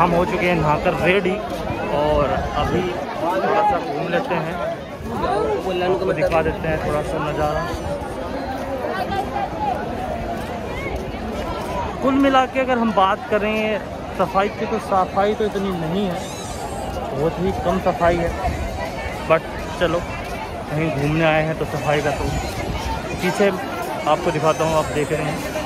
हम हो चुके हैं नहाकर रेडी और अभी थोड़ा सा घूम लेते हैं। दिखा देते हैं थोड़ा सा नज़ारा। कुल मिला के अगर हम बात करें, सफ़ाई की तो सफ़ाई तो इतनी नहीं है, बहुत ही कम सफ़ाई है। बट चलो, कहीं घूमने आए हैं तो सफ़ाई का तो पीछे आपको दिखाता हूँ, आप देख रहे हैं।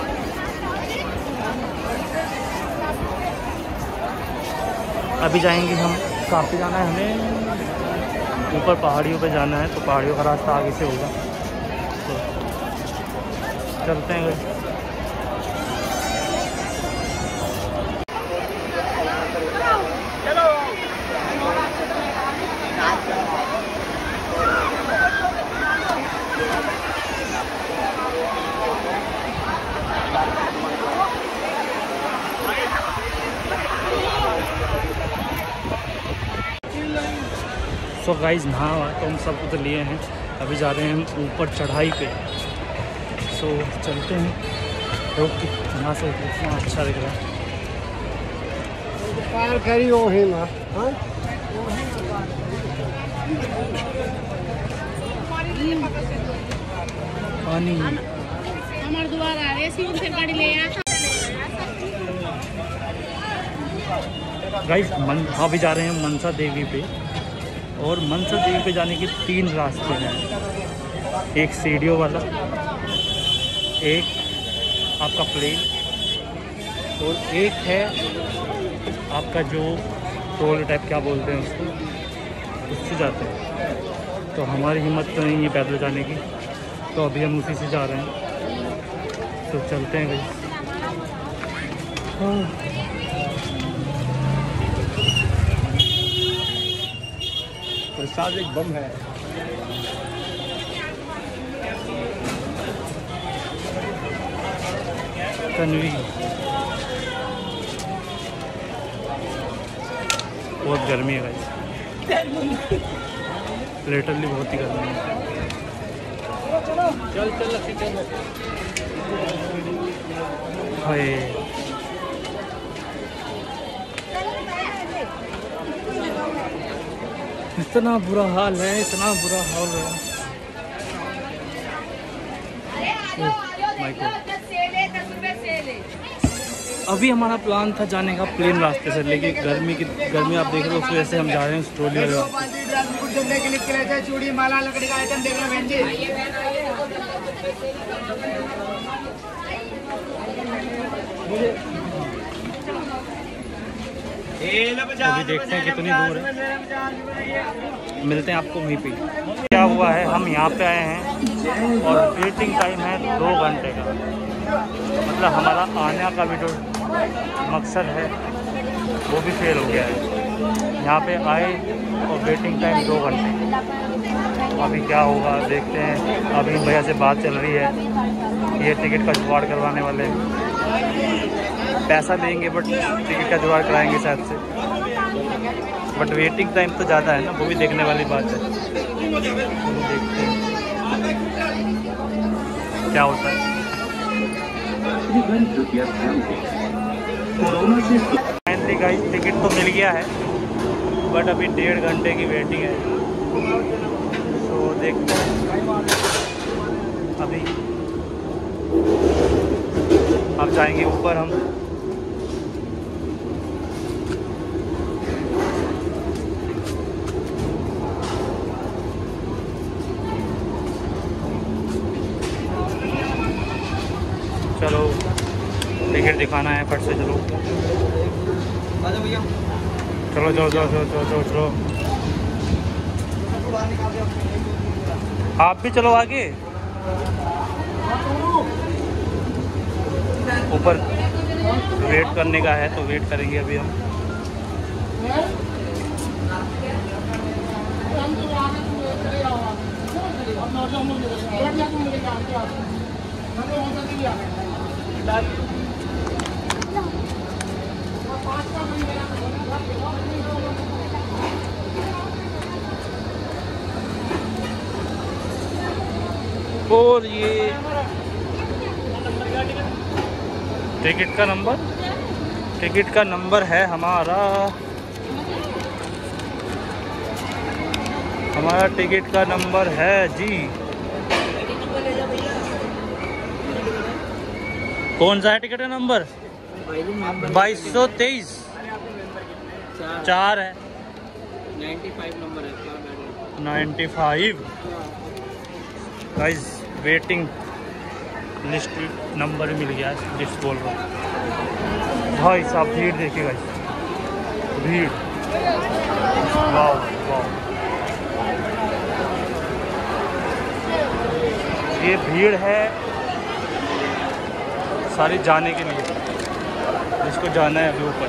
अभी जाएँगे हम। कहाँ पे जाना है हमें। ऊपर पहाड़ियों पे जाना है तो पहाड़ियों का रास्ता आगे से होगा। तो चलते हैं। भाई सो गाइज़ नहा तो हम सब कुछ लिए हैं। अभी जा रहे हैं हम ऊपर चढ़ाई पे। सो चलते हैं। रोक के यहाँ से इतना अच्छा दिख रहा है। पार करी वो ही ना हाँ? पानी। हमारे दोबारा ऐसी उनसे गाड़ी ले आ गाइज़ मन अभी जा रहे हैं मनसा देवी पे। और मनसा देवी पे जाने के तीन रास्ते हैं। एक सीढ़ियों वाला, एक आपका प्लेन और एक है आपका जो टोल टाइप क्या बोलते हैं उसको, उससे जाते हैं। तो हमारी हिम्मत तो नहीं है पैदल जाने की तो अभी हम उसी से जा रहे हैं। तो चलते हैं भाई। प्रसाद एक बम है। तन्वी। बहुत गर्मी है भाई। लिटरली बहुत ही गर्मी है। चल चल चल हाय। इतना बुरा हाल है इतना बुरा हाल है। अभी हमारा प्लान था जाने का प्लेन रास्ते से लेकिन गर्मी की गर्मी आप देख रहे हो उस वजह से हम जा रहे हैं स्ट्रोली वगैरह अभी देखते हैं कितनी दूर है। मिलते हैं आपको वहीं पे। क्या हुआ है, हम यहाँ पे आए हैं और वेटिंग टाइम है दो घंटे का। मतलब हमारा आने का भी जो मकसद है, वो भी फेल हो गया है। यहाँ पे आए और वेटिंग टाइम दो घंटे। अभी क्या होगा, देखते हैं। अभी भैया से बात चल रही है ये टिकट का जुगाड़ करवाने वाले। पैसा देंगे बट टिकट का जुगाड़ कराएँगे शायद से। बट वेटिंग टाइम तो ज़्यादा है ना, वो भी देखने वाली बात है। देखते हैं क्या होता है? फाइनली गाइस टिकट तो मिल गया है बट अभी डेढ़ घंटे की वेटिंग है। तो देखते हैं। अभी। अब जाएँगे ऊपर हम चलो टिकट दिखाना है फट से चलो चलो चलो चलो चलो चलो चलो चलो आप भी चलो आगे ऊपर वेट करने का है तो वेट करेंगे अभी हम और ये टिकट का नंबर? टिकट का नंबर है हमारा। हमारा टिकट का नंबर है जी। कौन सा है टिकट का नंबर? बाईस सौ तेईस। चार है। Ninety five. Guys waiting list number मिल गया लिस्ट बोल रहा हूँ। भाई साहब, भीड़ देखिए गाइस भीड़। वाह वाह ये भीड़ है सारी जाने के लिए। जिसको जाना है अभी ऊपर।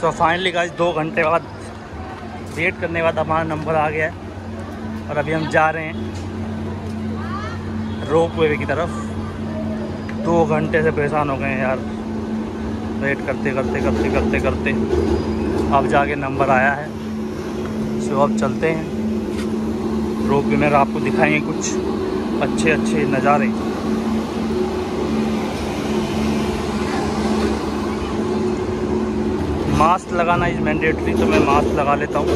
सो फाइनली गाइस दो घंटे बाद वेट करने के बाद हमारा नंबर आ गया है। और अभी हम जा रहे हैं रोप वे की तरफ़। दो घंटे से परेशान हो गए हैं यार। वेट करते करते करते करते करते। अब जाके नंबर आया है। सो अब चलते हैं। रोप विनर आपको दिखाएँगे कुछ अच्छे अच्छे नज़ारे। मास्क लगाना इज़ मैंडेटरी तो मैं मास्क लगा लेता हूँ।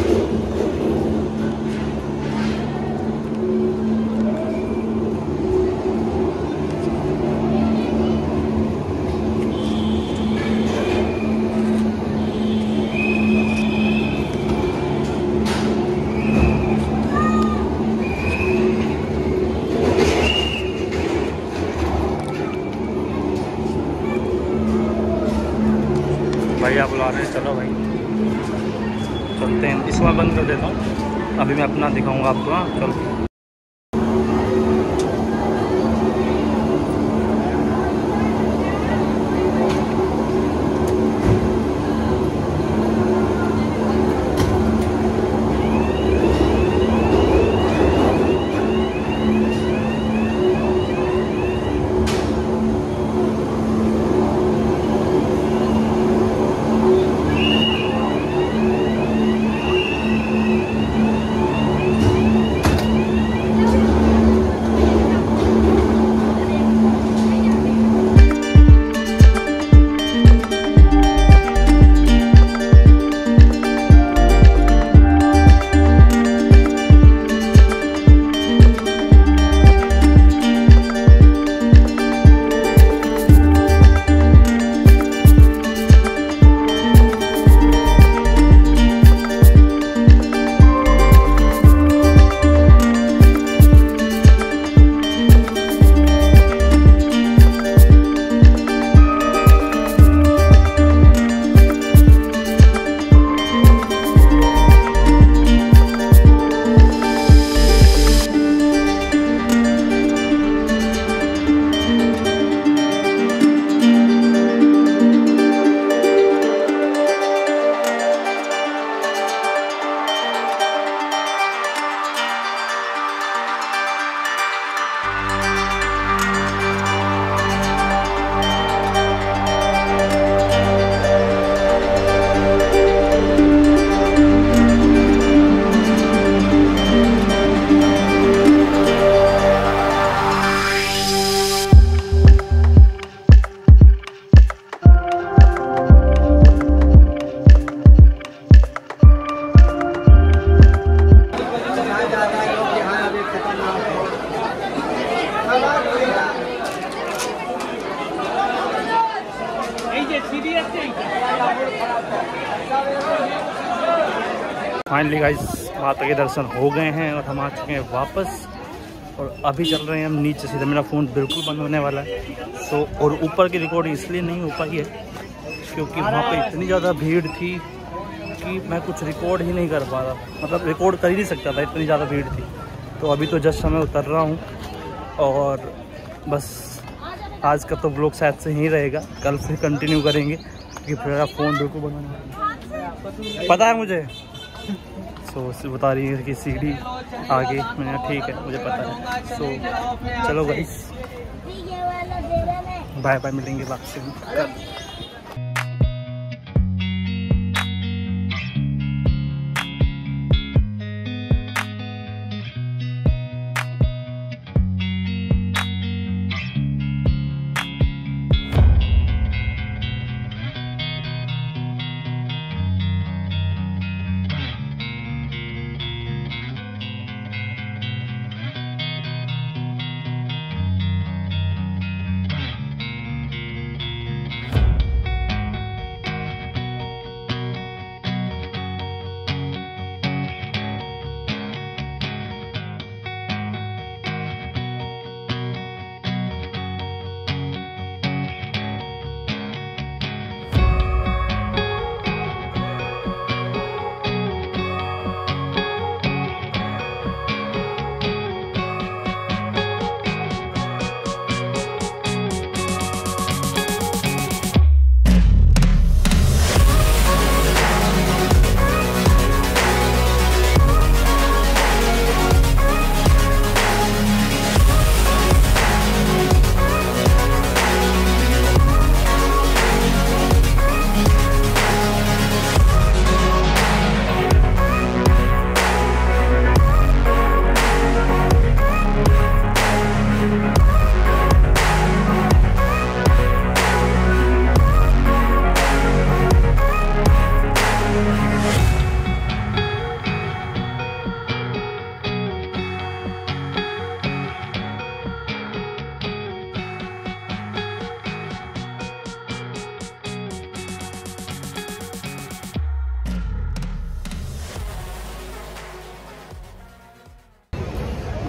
फाइनली गाइस माता के दर्शन हो गए हैं और हम आ चुके हैं वापस। और अभी चल रहे हैं हम नीचे सीधा मेरा फ़ोन बिल्कुल बंद होने वाला है। तो और ऊपर की रिकॉर्डिंग इसलिए नहीं हो पाई है, क्योंकि वहाँ पे इतनी ज़्यादा भीड़ थी कि मैं कुछ रिकॉर्ड ही नहीं कर पा रहा। मतलब रिकॉर्ड कर ही नहीं सकता था, इतनी ज़्यादा भीड़ थी। तो अभी तो जस्ट मैं उतर रहा हूँ और बस आज का तो ब्लॉग शायद से ही रहेगा कल फिर कंटिन्यू करेंगे क्योंकि फिर फ़ोन बिल्कुल बनाना पता है मुझे? सो so, बता रही है कि सीढ़ी आगे मैंने ठीक है मुझे पता है। सो so, चलो भाई बाय बाय मिलेंगे वापसी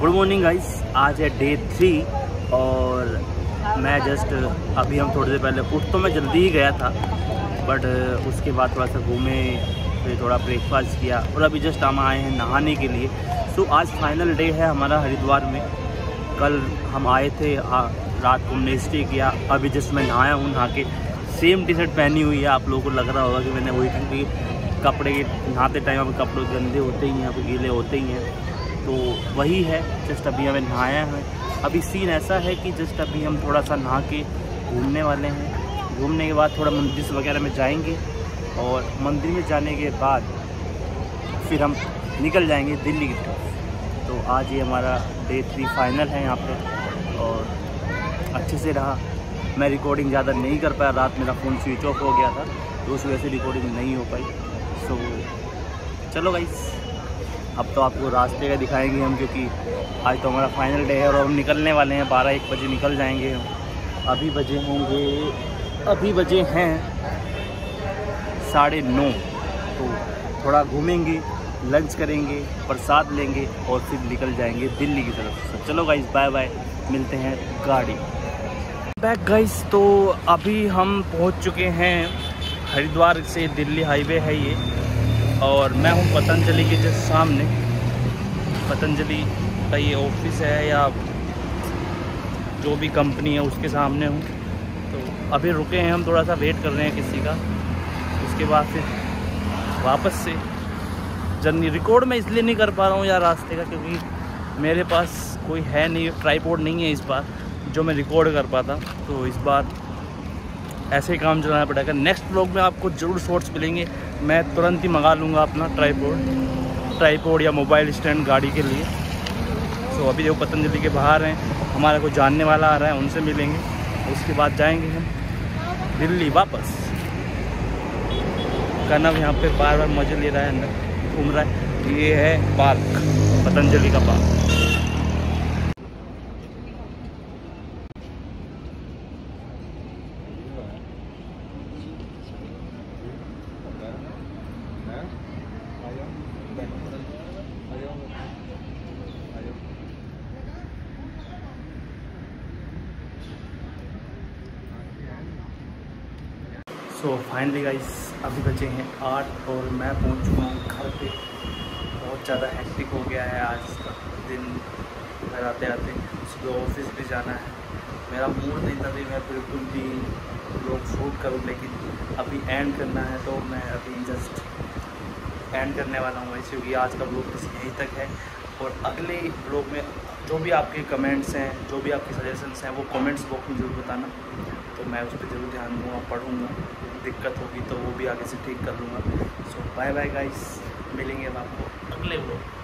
गुड मॉर्निंग गाइस आज है डे थ्री और मैं जस्ट अभी हम थोड़ी देर पहले उठ तो मैं जल्दी ही गया था बट उसके बाद थोड़ा सा घूमे फिर थोड़ा ब्रेकफास्ट किया और अभी जस्ट हम आए हैं नहाने के लिए। सो आज फाइनल डे है हमारा हरिद्वार में। कल हम आए थे आ, रात को हमने स्टे किया। अभी जस्ट मैं नहाया हूँ नहा के सेम टी शर्ट पहनी हुई है। आप लोगों को लग रहा होगा कि मैंने वही क्योंकि कपड़े नहाते टाइम अब कपड़े गंदे होते ही हैं अब गीले होते ही हैं। तो वही है, जस्ट अभी हमें नहाया है। अभी सीन ऐसा है कि जस्ट अभी हम थोड़ा सा नहा के घूमने वाले हैं। घूमने के बाद थोड़ा मंदिर वगैरह में जाएँगे और मंदिर में जाने के बाद फिर हम निकल जाएँगे दिल्ली की तरफ़। तो आज ये हमारा डे थ्री फाइनल है यहाँ पे और अच्छे से रहा। मैं रिकॉर्डिंग ज़्यादा नहीं कर पाया, रात मेरा फ़ोन स्विच ऑफ़ हो गया था तो उस वजह से रिकॉर्डिंग नहीं हो पाई। सो चलो गाइस अब तो आपको रास्ते का दिखाएँगे हम क्योंकि आज तो हमारा फाइनल डे है और हम निकलने वाले हैं। बारह एक बजे निकल जाएँगे हम। अभी बजे होंगे अभी बजे हैं साढ़े नौ। तो थोड़ा घूमेंगे लंच करेंगे प्रसाद लेंगे और फिर निकल जाएँगे दिल्ली की तरफ़ so, चलो गाइस बाय बाय मिलते हैं गाड़ी। बैक गाइस तो अभी हम पहुँच चुके हैं हरिद्वार से दिल्ली हाईवे है ये। और मैं हूँ पतंजलि के जस्ट सामने। पतंजलि का ये ऑफ़िस है या जो भी कंपनी है उसके सामने हूँ। तो अभी रुके हैं हम, थोड़ा सा वेट कर रहे हैं किसी का। उसके बाद फिर वापस से जर्नी रिकॉर्ड मैं इसलिए नहीं कर पा रहा हूँ यार रास्ते का, क्योंकि मेरे पास कोई है नहीं ट्राईपोर्ड नहीं है इस बार, जो मैं रिकॉर्ड कर पाता। तो इस बार ऐसे ही काम चलाना पड़ेगा। नेक्स्ट ब्लॉग में आपको ज़रूर शॉर्ट्स मिलेंगे। मैं तुरंत ही मंगा लूँगा अपना ट्राईपोर्ड ट्राईपोर्ड या मोबाइल स्टैंड गाड़ी के लिए। सो अभी जो पतंजलि के बाहर हैं। हमारा कोई जानने वाला आ रहा है, उनसे मिलेंगे। उसके बाद जाएँगे हम दिल्ली वापस। कनव यहाँ पे बार बार मज़े ले रहा है अंदर घूम रहा है। ये है पार्क, पतंजलि का पार्क। सो फाइनली गाइस अभी बचे हैं आठ और मैं पहुँच चुका हूँ घर पे। बहुत ज़्यादा हैक्टिक हो गया है आज का दिन। घर आते आते सुबह ऑफ़िस भी जाना है। मेरा मूड नहीं था भी मैं बिल्कुल भी लोग शूट करूँ, लेकिन अभी एंड करना है तो मैं अभी जस्ट एंड करने वाला हूँ वैसे क्योंकि आज का ब्लॉग बस यहीं तक है। और अगले ब्लॉग में जो भी आपके कमेंट्स हैं, जो भी आपके सजेशंस हैं, वो कमेंट्स बॉक्स में ज़रूर बताना। तो मैं उस पर ज़रूर ध्यान दूँगा, पढ़ूँगा। दिक्कत होगी तो वो भी आगे से ठीक कर लूँगा। सो बाय बाय गाइस मिलेंगे हम आपको अगले ब्लॉग